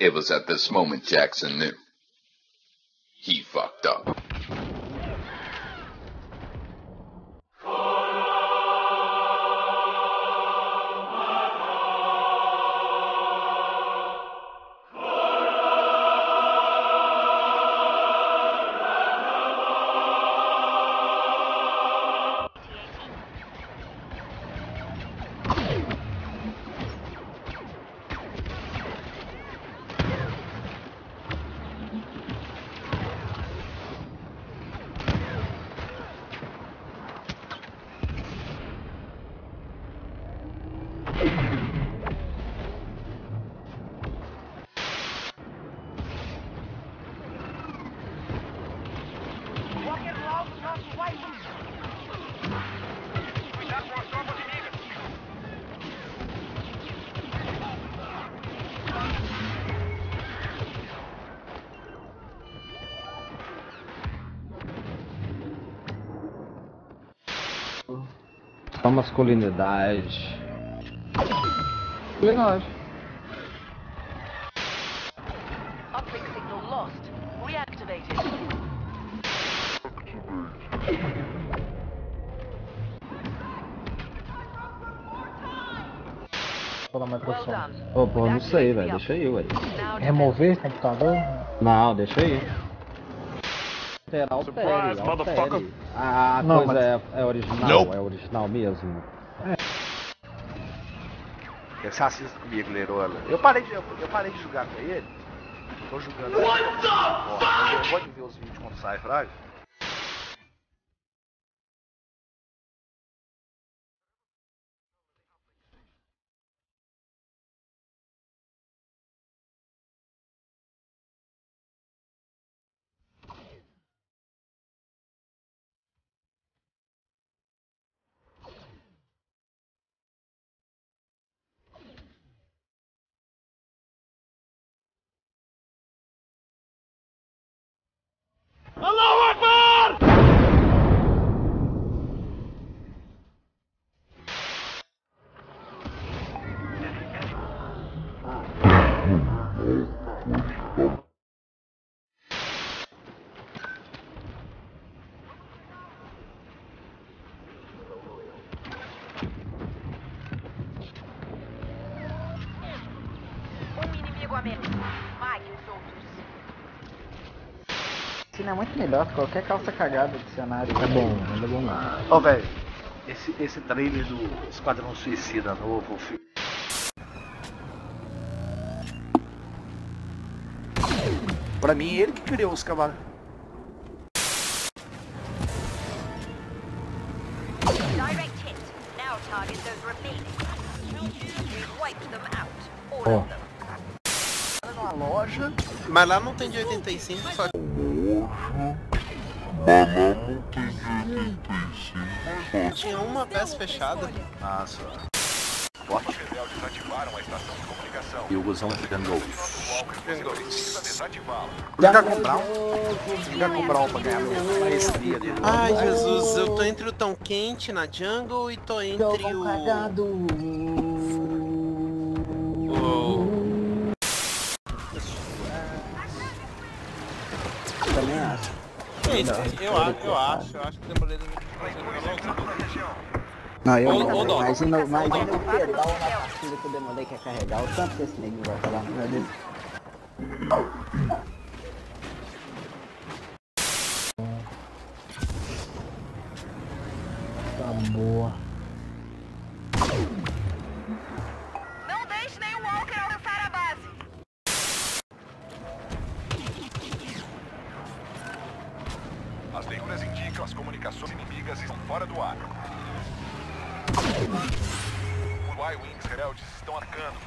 It was at this moment Jackson knew. He fucked up. Só masculinidade. Verdade. Uplink signal lost. Reactivated. Pela Well Microsoft. done. Ô, porra, não sei, velho. Deixa aí. Now Remover esse computador? Não, deixa aí. Altere, Surprise, motherfucker. altere. A Não, coisa mas- é, é original, Nope. é original mesmo. Você assista comigo, Lerola. Eu parei de, eu, eu parei de jogar com ele. Tô jogando. What the fuck? Pode ver os vídeos quando sai, Fraga? É muito melhor que qualquer calça cagada do cenário. É bom, não é bom. Ô, velho. Esse, esse trailer do Esquadrão Suicida novo, o fi- Pra mim, ele que criou os cavalos. Direct hit. Now target those remaining. We've wiped them out. All Oh. of them. Numa loja. Mas lá não tem de 85, só tinha uma peça fechada. Nossa. Forte. E o Guzão ficando Liga com o Brown. Liga com o Brown pra ganhar a maestria dele. Ai Jesus, eu tô entre o tão quente na jungle e tô entre o... Eu acho, eu acho, eu acho que logo. Não, eu não. ô, Doc. Imagina, imagina o pedal na partida que o Demolei quer carregar. O tanto que esse nego vai falar na dele. Tá boa. As leituras indicam as comunicações inimigas estão fora do ar. Os Y-Wings rebeldes estão atacando.